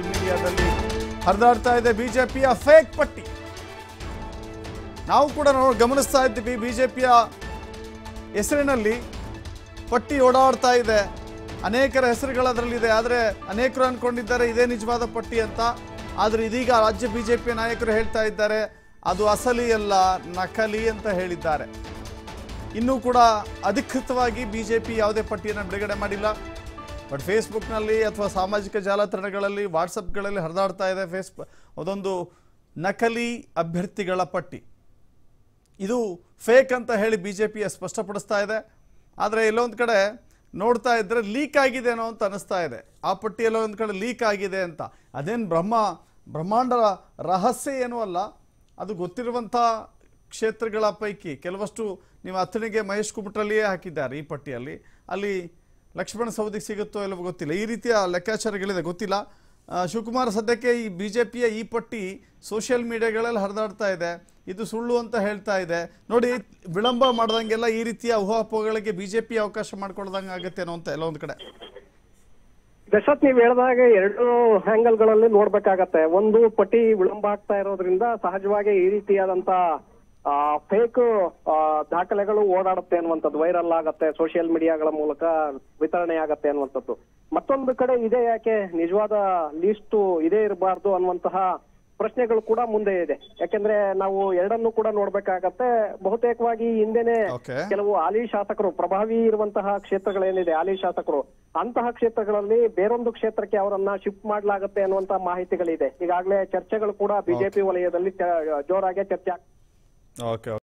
ಮೀಡಿಯಾದಲ್ಲಿ ಹರಿದಾಡ್ತಾ ಇದೆ ಬಿಜೆಪಿಯ ಫೇಕ್ ಪಟ್ಟಿ. ನಾವು ಕೂಡ ನಾವು ಗಮನಿಸ್ತಾ ಇದ್ದೀವಿ, ಬಿಜೆಪಿಯ ಹೆಸರಿನಲ್ಲಿ ಪಟ್ಟಿ ಓಡಾಡ್ತಾ ಇದೆ. ಅನೇಕರ ಹೆಸರುಗಳು ಅದರಲ್ಲಿದೆ, ಆದರೆ ಅನೇಕರು ಅಂದ್ಕೊಂಡಿದ್ದಾರೆ ಇದೇ ನಿಜವಾದ ಪಟ್ಟಿ ಅಂತ. ಆದರೆ ಇದೀಗ ರಾಜ್ಯ ಬಿಜೆಪಿ ನಾಯಕರು ಹೇಳ್ತಾ ಇದ್ದಾರೆ, ಅದು ಅಸಲಿ ಅಲ್ಲ, ನಕಲಿ ಅಂತ ಹೇಳಿದ್ದಾರೆ. ಇನ್ನೂ ಕೂಡ ಅಧಿಕೃತವಾಗಿ ಬಿಜೆಪಿ ಯಾವುದೇ ಪಟ್ಟಿಯನ್ನು ಬಿಡುಗಡೆ ಮಾಡಿಲ್ಲ. ಬಟ್ ಫೇಸ್ಬುಕ್ನಲ್ಲಿ ಅಥವಾ ಸಾಮಾಜಿಕ ಜಾಲತಾಣಗಳಲ್ಲಿ ವಾಟ್ಸಪ್ಗಳಲ್ಲಿ ಹರಿದಾಡ್ತಾ ಇದೆ ಫೇಸ್ಬುಕ್ ಅದೊಂದು ನಕಲಿ ಅಭ್ಯರ್ಥಿಗಳ ಪಟ್ಟಿ. ಇದು ಫೇಕ್ ಅಂತ ಹೇಳಿ ಬಿ ಜೆ ಪಿಯ ಸ್ಪಷ್ಟಪಡಿಸ್ತಾ ಇದೆ. ಆದರೆ ಎಲ್ಲೊಂದು ಕಡೆ ನೋಡ್ತಾ ಇದ್ದರೆ ಲೀಕ್ ಆಗಿದೆನೋ ಅಂತ ಅನ್ನಿಸ್ತಾ ಇದೆ. ಆ ಪಟ್ಟಿ ಎಲ್ಲೋ ಒಂದು ಕಡೆ ಲೀಕ್ ಆಗಿದೆ ಅಂತ. ಅದೇನು ಬ್ರಹ್ಮ, ಬ್ರಹ್ಮಾಂಡ ರಹಸ್ಯ ಏನೂ ಅಲ್ಲ. ಅದು ಗೊತ್ತಿರುವಂಥ ಕ್ಷೇತ್ರಗಳ ಪೈಕಿ. ಕೆಲವಷ್ಟು ನೀವು ಹತ್ತನಿಗೆ ಮಹೇಶ್ ಕುಮಟಳ್ಳಿಯೇ ಹಾಕಿದ್ದಾರೆ ಈ ಪಟ್ಟಿಯಲ್ಲಿ. ಅಲ್ಲಿ ಲಕ್ಷ್ಮಣ ಸವದಿಗೆ ಸಿಗುತ್ತೋ ಇಲ್ಲವೋ ಗೊತ್ತಿಲ್ಲ. ಈ ರೀತಿಯ ಲೆಕ್ಕಾಚಾರಗಳಿದೆ, ಗೊತ್ತಿಲ್ಲ. ಶಿವಕುಮಾರ್ ಸದ್ಯಕ್ಕೆ ಈ ಬಿ ಜೆ ಪಿಯ ಈ ಪಟ್ಟಿ ಸೋಷಿಯಲ್ ಮೀಡಿಯಾಗಳಲ್ಲಿ ಹರಿದಾಡ್ತಾ ಇದೆ. ಇದು ಸುಳ್ಳು ಅಂತ ಹೇಳ್ತಾ ಇದೆ. ನೋಡಿ, ವಿಳಂಬ ಮಾಡ್ದಂಗೆಲ್ಲ ಈ ರೀತಿಯ ಊಹಾಪೋಹಗಳಿಗೆ ಬಿ ಜೆ ಪಿ ಅವಕಾಶ ಮಾಡ್ಕೊಳ್ದಂಗೆ ಆಗುತ್ತೆ ಅಂತ ಎಲ್ಲ ಒಂದು ಕಡೆ. ದಶತ್, ನೀವು ಹೇಳಿದಾಗ ಎರಡು ಆಂಗಲ್ಗಳಲ್ಲಿ ನೋಡ್ಬೇಕಾಗತ್ತೆ. ಒಂದು ಪಟ್ಟಿ ವಿಳಂಬ ಆಗ್ತಾ ಇರೋದ್ರಿಂದ ಸಹಜವಾಗಿ ಈ ರೀತಿಯಾದಂತ ಫೇಕ್ ದಾಖಲೆಗಳು ಓಡಾಡುತ್ತೆ ಅನ್ನುವಂಥದ್ದು ವೈರಲ್ ಆಗತ್ತೆ ಸೋಷಿಯಲ್ ಮೀಡಿಯಾಗಳ ಮೂಲಕ ವಿತರಣೆ ಆಗತ್ತೆ ಅನ್ನುವಂಥದ್ದು. ಮತ್ತೊಂದು ಕಡೆ ಇದೇ ಯಾಕೆ? ನಿಜವಾದ ಲಿಸ್ಟ್ ಇದೇ ಇರಬಾರ್ದು ಅನ್ನುವಂತಹ ಪ್ರಶ್ನೆಗಳು ಕೂಡ ಮುಂದೆ ಇದೆ. ಯಾಕೆಂದ್ರೆ ನಾವು ಎರಡನ್ನು ಕೂಡ ನೋಡ್ಬೇಕಾಗತ್ತೆ. ಬಹುತೇಕವಾಗಿ ಹಿಂದೆನೆ ಕೆಲವು ಹಾಲಿ ಶಾಸಕರು ಪ್ರಭಾವಿ ಇರುವಂತಹ ಕ್ಷೇತ್ರಗಳೇನಿದೆ ಹಾಲಿ ಶಾಸಕರು ಅಂತಹ ಕ್ಷೇತ್ರಗಳಲ್ಲಿ ಬೇರೊಂದು ಕ್ಷೇತ್ರಕ್ಕೆ ಅವರನ್ನ ಶಿಫ್ಟ್ ಮಾಡಲಾಗುತ್ತೆ ಅನ್ನುವಂತಹ ಮಾಹಿತಿಗಳಿದೆ. ಈಗಾಗಲೇ ಚರ್ಚೆಗಳು ಕೂಡ ಬಿಜೆಪಿ ವಲಯದಲ್ಲಿ ಜೋರಾಗಿ ಚರ್ಚೆ Ok, ok.